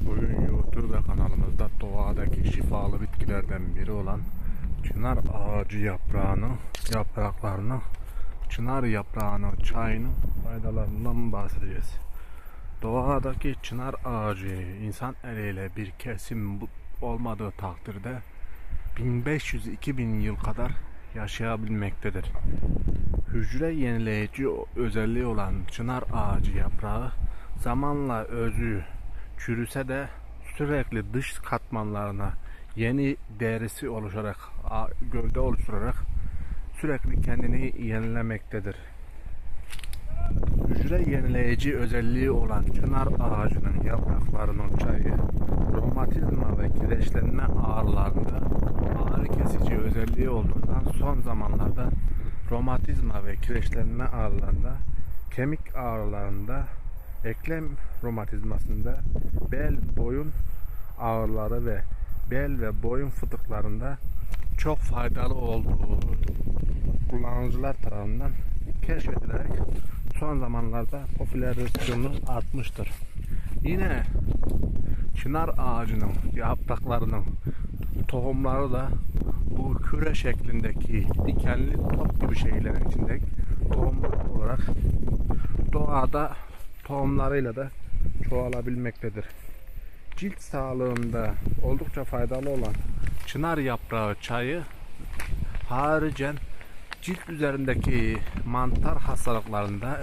Bugün YouTube kanalımızda doğadaki şifalı bitkilerden biri olan çınar ağacı yaprağını, yapraklarını, çınar yaprağını, çayını faydalarından bahsedeceğiz. Doğadaki çınar ağacı insan eliyle bir kesim olmadığı takdirde 1500-2000 yıl kadar yaşayabilmektedir. Hücre yenileyici özelliği olan çınar ağacı yaprağı zamanla özü çürüse de sürekli dış katmanlarına yeni derisi oluşarak, gövde oluşturarak sürekli kendini yenilemektedir. Hücre yenileyici özelliği olan çınar ağacının yapraklarının çayı romatizma ve kireçlenme ağrılarında ağrı kesici özelliği olduğundan son zamanlarda romatizma ve kireçlenme ağrılarında, kemik ağrılarında, eklem romatizmasında, bel boyun ağrıları ve bel ve boyun fıtıklarında çok faydalı olduğu kullanıcılar tarafından keşfedilerek son zamanlarda popülaritesini artmıştır. Yine çınar ağacının yapraklarının tohumları da bu küre şeklindeki dikenli top gibi şeylerin içinde tohumlar olarak doğada tohumlarıyla da çoğalabilmektedir. Cilt sağlığında oldukça faydalı olan çınar yaprağı çayı haricen cilt üzerindeki mantar hastalıklarında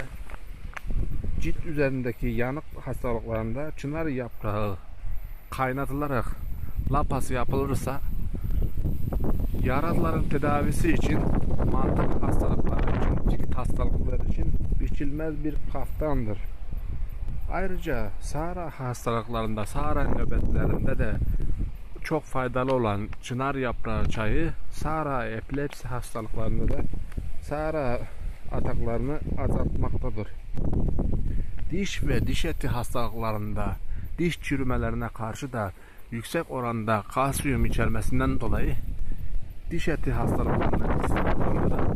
cilt üzerindeki yanık hastalıklarında çınar yaprağı kaynatılarak lapası yapılırsa yaraların tedavisi için mantar hastalıkları için cilt hastalıkları için biçilmez bir kaftandır. Ayrıca Sahra hastalıklarında, Sahra nöbetlerinde de çok faydalı olan çınar yaprağı çayı Sahra epilepsi hastalıklarında da Sahra ataklarını azaltmaktadır. Diş ve diş eti hastalıklarında diş çürümelerine karşı da yüksek oranda kalsiyum içermesinden dolayı diş eti hastalıklarında da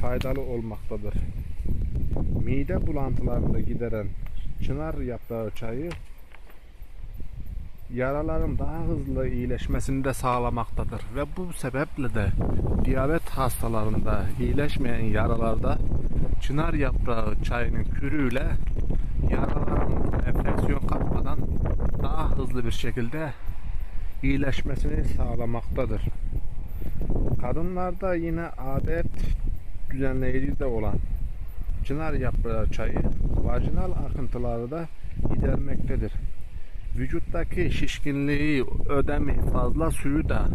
faydalı olmaktadır. Mide bulantılarını gideren çınar yaprağı çayı yaraların daha hızlı iyileşmesini de sağlamaktadır ve bu sebeple de diyabet hastalarında iyileşmeyen yaralarda çınar yaprağı çayının kürüyle yaraların enfeksiyon kapmadan daha hızlı bir şekilde iyileşmesini sağlamaktadır. Kadınlarda yine adet düzenleyici de olan çınar yaprağı çayı vajinal akıntıları da gidermektedir. Vücuttaki şişkinliği, ödemi, fazla suyu da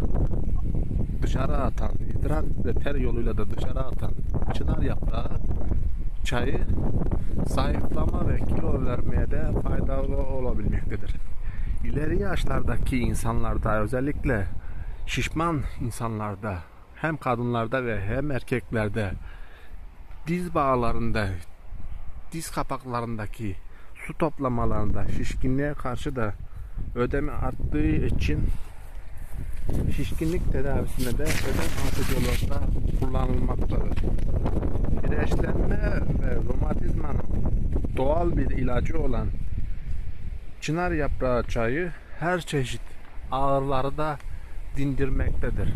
dışarı atan, idrar ve ter yoluyla da dışarı atan çınar yaprağı çayı zayıflama ve kilo vermeye de faydalı olabilmektedir. İleri yaşlardaki insanlarda özellikle şişman insanlarda hem kadınlarda ve hem erkeklerde diz bağlarında diz kapaklarındaki su toplamalarında şişkinliğe karşı da ödemi arttığı için şişkinlik tedavisinde de ödem artıcı kullanılmaktadır. Kireçlenme ve romatizmanın doğal bir ilacı olan çınar yaprağı çayı her çeşit ağrıları da dindirmektedir.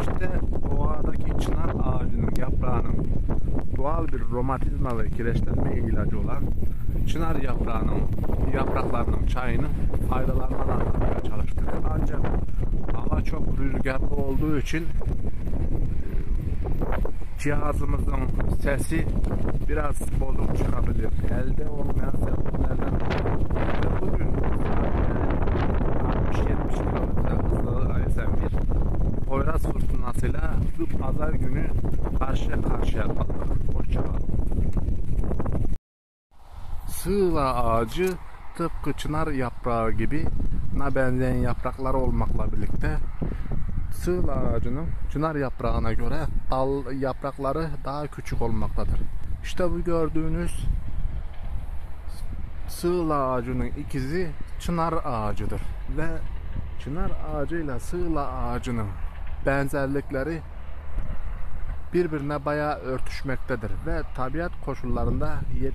İşte doğadaki çınar ağacının yaprağının doğal bir romatizma ve kireçlenme ilacı olan çınar yaprağının yapraklarının çayının faydalarından anlatmaya çalıştık. Ancak hava çok rüzgarlı olduğu için cihazımızın sesi biraz bozuk çıkabilir. Elde olmayan sebeplerden bugün 60-70 kilometre hızlı esen bir Poyraz fırtınasıyla bu pazar günü karşıya karşıya kaldık. Hoşçakalın. Sığla ağacı tıpkı çınar yaprağı gibi na benzeyen yaprakları olmakla birlikte sığla ağacının çınar yaprağına göre dal yaprakları daha küçük olmaktadır. İşte bu gördüğünüz sığla ağacının ikizi çınar ağacıdır ve çınar ağacıyla sığla ağacının benzerlikleri birbirine bayağı örtüşmektedir ve tabiat koşullarında yet